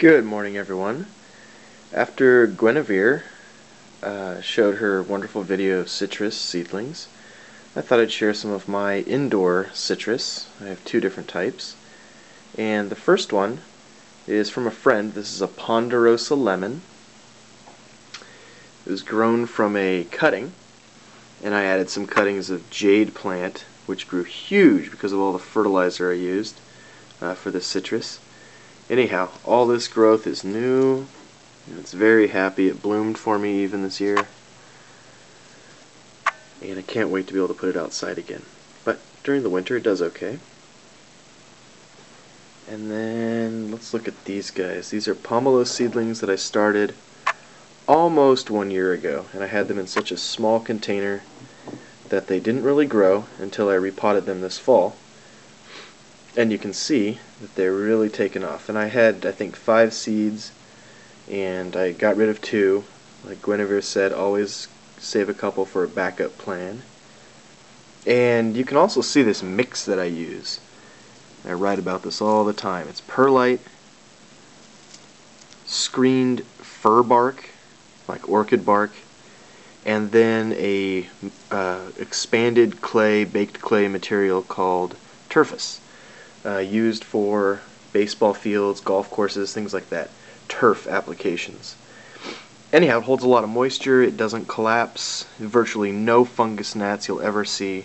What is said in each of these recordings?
Good morning, everyone. After Guinevere uh, showed her wonderful video of citrus seedlings, I thought I'd share some of my indoor citrus. I have two different types. And the first one is from a friend. This is a Ponderosa lemon. It was grown from a cutting, and I added some cuttings of jade plant, which grew huge because of all the fertilizer I used uh, for the citrus. Anyhow, all this growth is new. And it's very happy. It bloomed for me even this year. And I can't wait to be able to put it outside again. But during the winter it does okay. And then let's look at these guys. These are pomelo seedlings that I started almost one year ago. And I had them in such a small container that they didn't really grow until I repotted them this fall and you can see that they're really taken off. And I had, I think, five seeds, and I got rid of two. Like Guinevere said, always save a couple for a backup plan. And you can also see this mix that I use. I write about this all the time. It's perlite, screened fir bark, like orchid bark, and then a uh, expanded clay, baked clay material called Turface uh, used for baseball fields, golf courses, things like that. Turf applications. Anyhow, it holds a lot of moisture, it doesn't collapse, virtually no fungus gnats you'll ever see,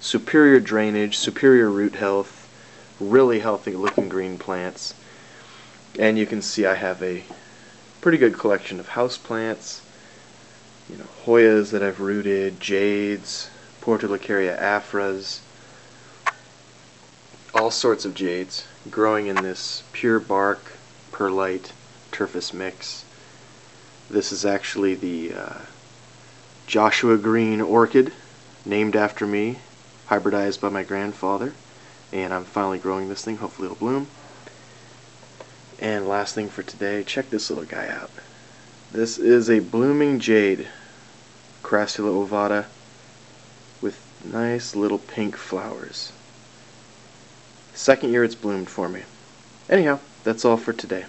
superior drainage, superior root health, really healthy looking green plants. And you can see I have a pretty good collection of house plants, you know, Hoyas that I've rooted, Jades, Portulacaria afras, all sorts of jades growing in this pure bark perlite Turface mix. This is actually the uh, Joshua Green orchid, named after me, hybridized by my grandfather, and I'm finally growing this thing. Hopefully it'll bloom. And last thing for today, check this little guy out. This is a blooming jade, Crassula ovata, with nice little pink flowers. Second year it's bloomed for me. Anyhow, that's all for today.